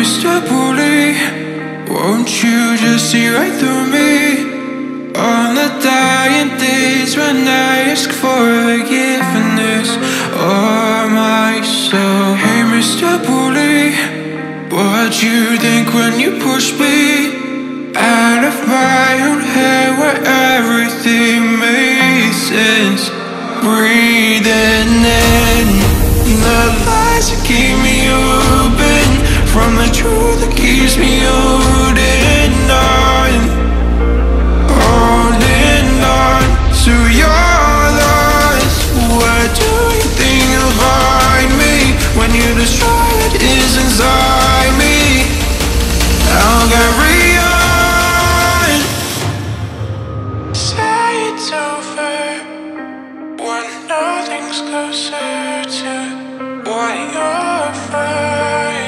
Mr. Bully, won't you just see right through me? On the dying days when I ask for forgiveness of myself. Hey, Mr. Bully, what you think when you push me out of my own head where everything nothing's closer to what you're fighting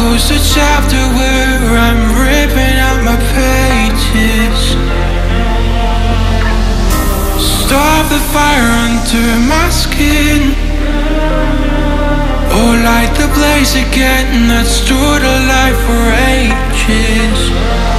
close the chapter where I'm ripping out my pages. Stop the fire under my skin. Oh, light the blaze again that stood alive for ages.